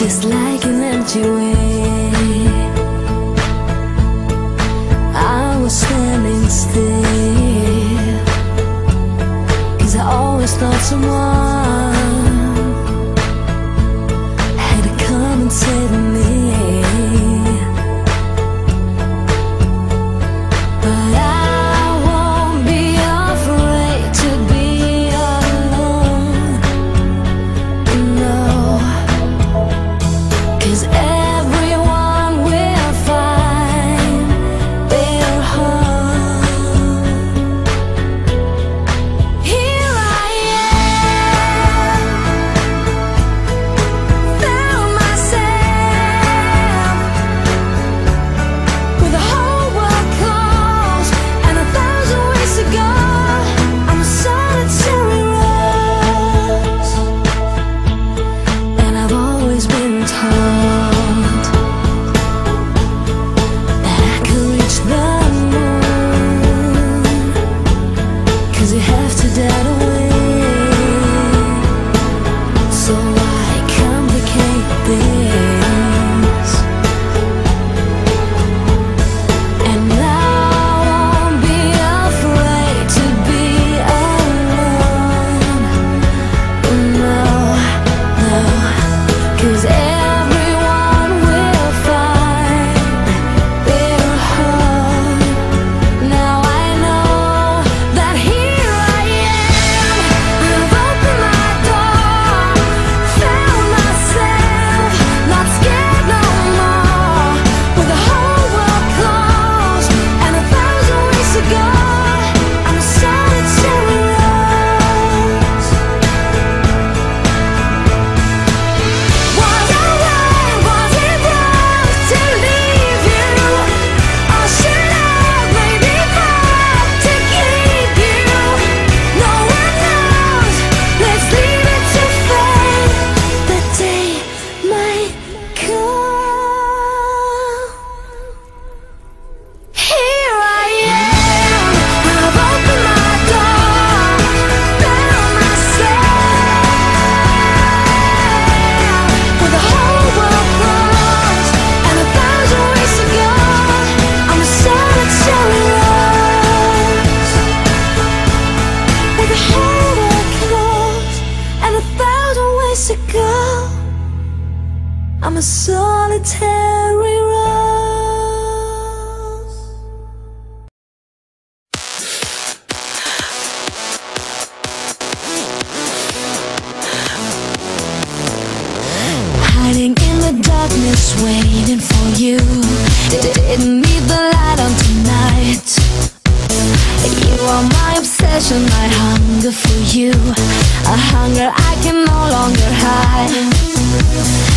Just like an empty way. I was standing still. Cause I always thought someone Cause years ago I'm a solitary rose. Hiding in the darkness waiting for you. Didn't need the light on tonight. You are my obsession possession my hunger for you. A hunger I can no longer hide.